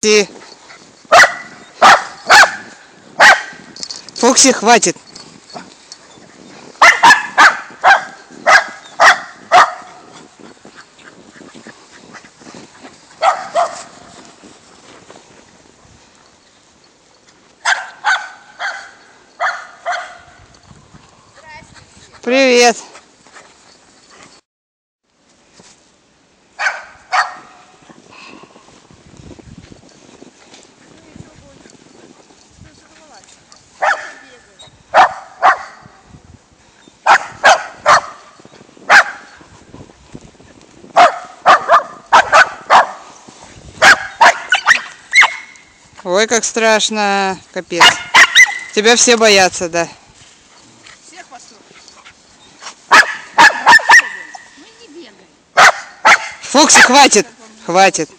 Ты. Фокси, хватит. Привет. Ой, как страшно, капец. Тебя все боятся, да. Всех. Фокси, хватит, хватит.